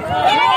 ¡Bravo!